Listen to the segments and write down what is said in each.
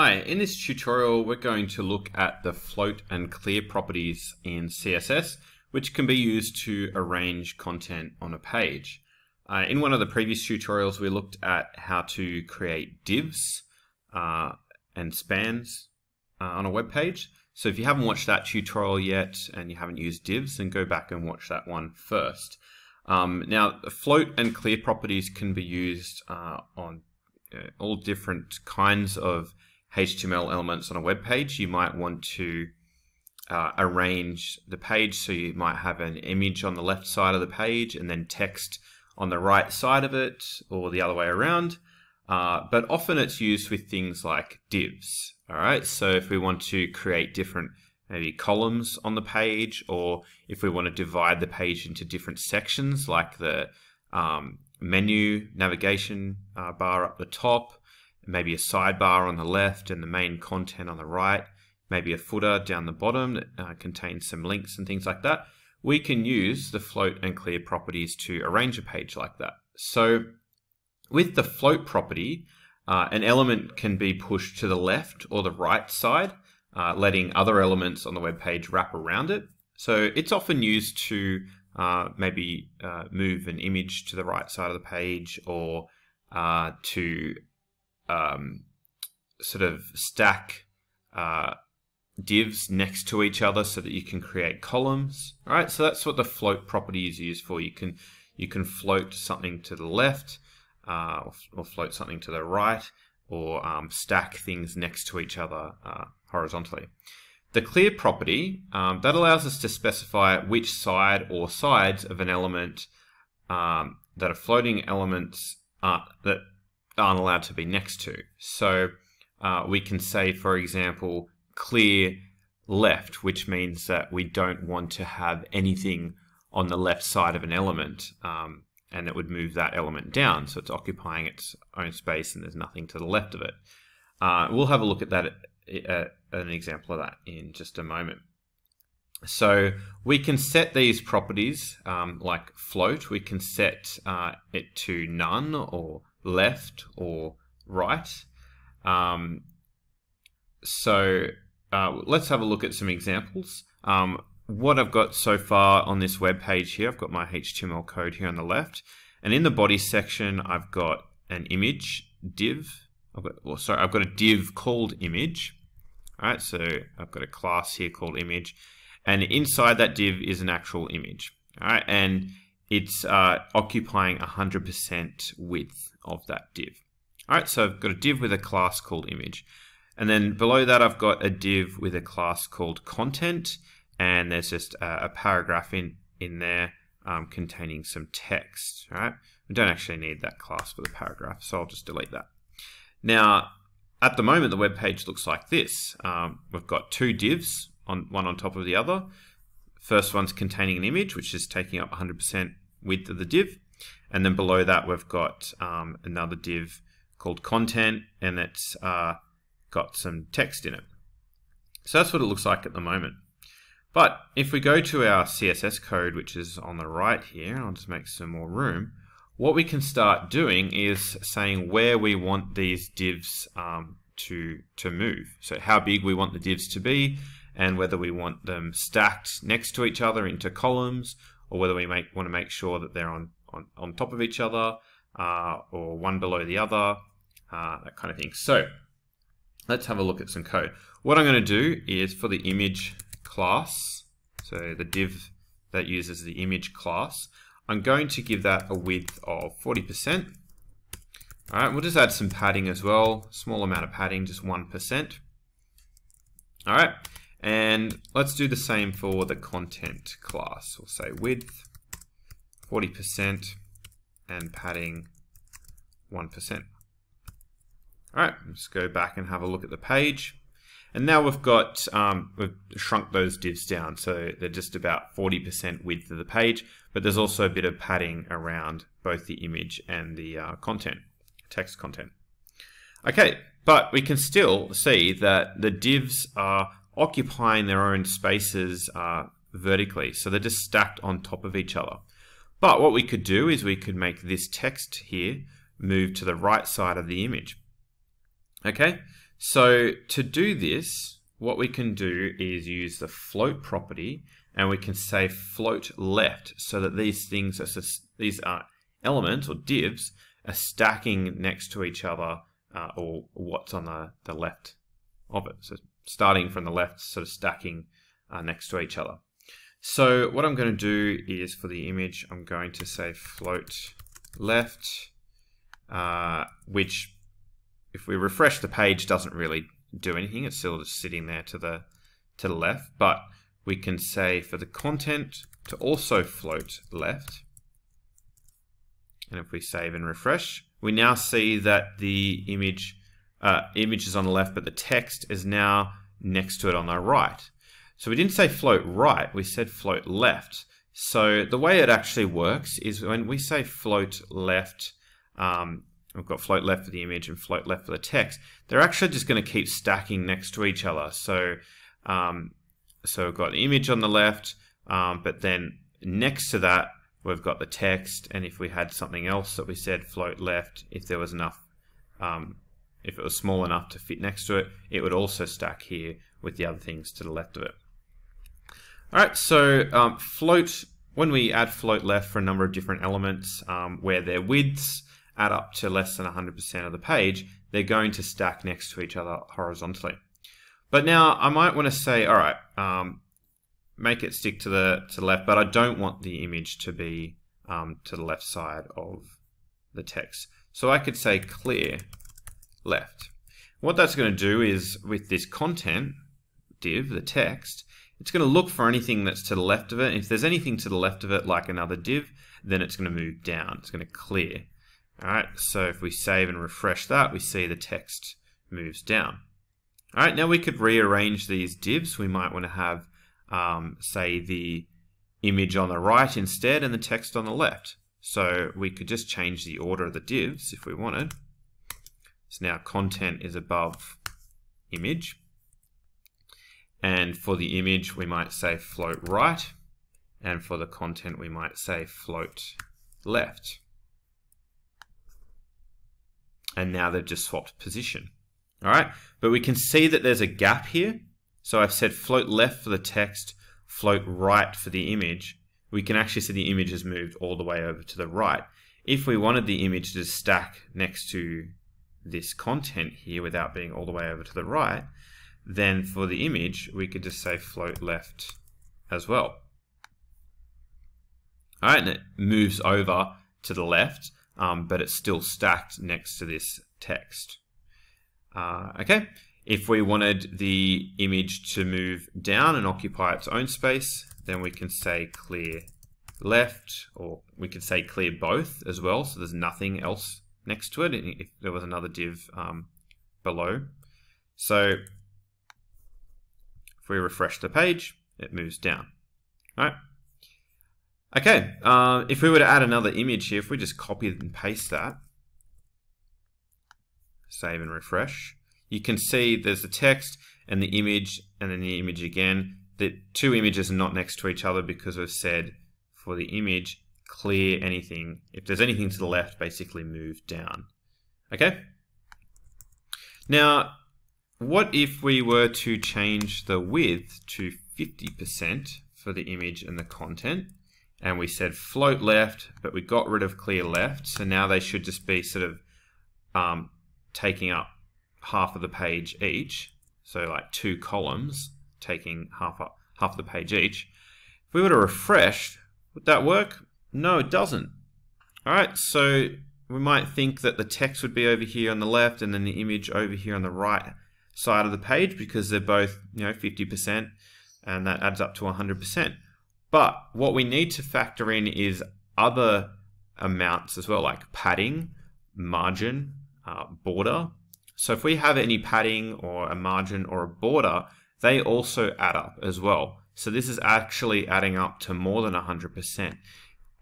Hi, in this tutorial we're going to look at the float and clear properties in CSS which can be used to arrange content on a page. Uh, in one of the previous tutorials we looked at how to create divs uh, and spans uh, on a web page. So if you haven't watched that tutorial yet and you haven't used divs then go back and watch that one first. Um, now float and clear properties can be used uh, on uh, all different kinds of HTML elements on a web page, you might want to uh, arrange the page so you might have an image on the left side of the page and then text on the right side of it or the other way around. Uh, but often it's used with things like divs. All right, so if we want to create different maybe columns on the page, or if we want to divide the page into different sections, like the um, menu navigation uh, bar up the top, maybe a sidebar on the left and the main content on the right, maybe a footer down the bottom that uh, contains some links and things like that, we can use the float and clear properties to arrange a page like that. So with the float property, uh, an element can be pushed to the left or the right side, uh, letting other elements on the web page wrap around it. So it's often used to uh, maybe uh, move an image to the right side of the page or uh, to um, sort of stack uh, divs next to each other so that you can create columns. All right, so that's what the float property is used for. You can you can float something to the left, uh, or, or, float something to the right, or um, stack things next to each other uh, horizontally. The clear property um, that allows us to specify which side or sides of an element um, that are floating elements uh, that aren't allowed to be next to. So uh, we can say, for example, clear left, which means that we don't want to have anything on the left side of an element, um, and it would move that element down. So it's occupying its own space and there's nothing to the left of it. Uh, we'll have a look at that, uh, an example of that in just a moment. So we can set these properties um, like float, we can set uh, it to none or left or right. Um, so uh, let's have a look at some examples. Um, what I've got so far on this web page here, I've got my HTML code here on the left, and in the body section, I've got an image div. I've got, well, sorry, I've got a div called image. All right, so I've got a class here called image, and inside that div is an actual image. All right, and it's uh, occupying 100% width of that div. All right, so I've got a div with a class called image. And then below that, I've got a div with a class called content. And there's just a, a paragraph in, in there um, containing some text. Right, we don't actually need that class for the paragraph, so I'll just delete that. Now, at the moment, the web page looks like this. Um, we've got two divs, on one on top of the other. First one's containing an image, which is taking up 100% width of the div. And then below that, we've got um, another div called content, and it's uh, got some text in it. So that's what it looks like at the moment. But if we go to our CSS code, which is on the right here, I'll just make some more room, what we can start doing is saying where we want these divs um, to, to move. So how big we want the divs to be, and whether we want them stacked next to each other into columns, or whether we make, want to make sure that they're on, on, on top of each other, uh, or one below the other, uh, that kind of thing. So let's have a look at some code. What I'm going to do is for the image class, so the div that uses the image class, I'm going to give that a width of 40%. All right, we'll just add some padding as well, small amount of padding, just 1%. All right, and let's do the same for the content class. We'll say width 40% and padding 1%. All right, let's go back and have a look at the page. And now we've got, um, we've shrunk those divs down, so they're just about 40% width of the page, but there's also a bit of padding around both the image and the uh, content, text content. Okay, but we can still see that the divs are occupying their own spaces uh, vertically. So they're just stacked on top of each other. But what we could do is we could make this text here move to the right side of the image. Okay, So to do this, what we can do is use the float property and we can say float left so that these things are these are elements or divs are stacking next to each other uh, or what's on the, the left of it. So starting from the left, sort of stacking uh, next to each other. So what I'm going to do is for the image, I'm going to say float left, uh, which if we refresh the page doesn't really do anything. It's still just sitting there to the to the left, but we can say for the content to also float left. And if we save and refresh, we now see that the image uh, image is on the left, but the text is now next to it on the right. So we didn't say float right, we said float left. So the way it actually works is when we say float left, um, we've got float left for the image and float left for the text, they're actually just going to keep stacking next to each other. So, um, so we've got image on the left, um, but then next to that, we've got the text. And if we had something else that we said float left, if there was enough, um, if it was small enough to fit next to it, it would also stack here with the other things to the left of it. All right, so um, float, when we add float left for a number of different elements um, where their widths add up to less than 100% of the page, they're going to stack next to each other horizontally. But now I might want to say, all right, um, make it stick to the to the left, but I don't want the image to be um, to the left side of the text. So I could say clear left. What that's going to do is with this content div, the text, it's going to look for anything that's to the left of it. If there's anything to the left of it, like another div, then it's going to move down. It's going to clear. All right, so if we save and refresh that, we see the text moves down. All right, now we could rearrange these divs. We might want to have, um, say, the image on the right instead and the text on the left. So we could just change the order of the divs if we wanted. So now content is above image. And for the image, we might say float right. And for the content, we might say float left. And now they've just swapped position. All right, but we can see that there's a gap here. So I've said float left for the text, float right for the image. We can actually see the image has moved all the way over to the right. If we wanted the image to stack next to this content here without being all the way over to the right, then for the image, we could just say float left as well. All right, and it moves over to the left, um, but it's still stacked next to this text. Uh, okay, if we wanted the image to move down and occupy its own space, then we can say clear left, or we could say clear both as well, so there's nothing else next to it if there was another div um, below. So if we refresh the page, it moves down. All right. Okay, uh, if we were to add another image here, if we just copy and paste that, save and refresh, you can see there's the text and the image and then the image again. The two images are not next to each other because we've said for the image, clear anything. If there's anything to the left, basically move down. Okay? Now, what if we were to change the width to 50% for the image and the content? And we said float left, but we got rid of clear left. So now they should just be sort of um, taking up half of the page each. So like two columns taking half up, half the page each. If we were to refresh, would that work? No, it doesn't. All right, so we might think that the text would be over here on the left and then the image over here on the right side of the page because they're both, you know, 50% and that adds up to 100%. But what we need to factor in is other amounts as well, like padding, margin, uh, border. So if we have any padding or a margin or a border, they also add up as well. So this is actually adding up to more than 100%.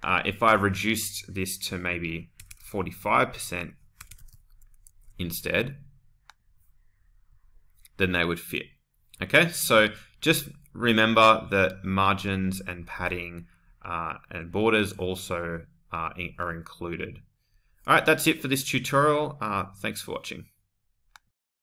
Uh, if I reduced this to maybe 45% instead, then they would fit. Okay, so just remember that margins and padding uh, and borders also uh, are included. All right, that's it for this tutorial. Uh, thanks for watching.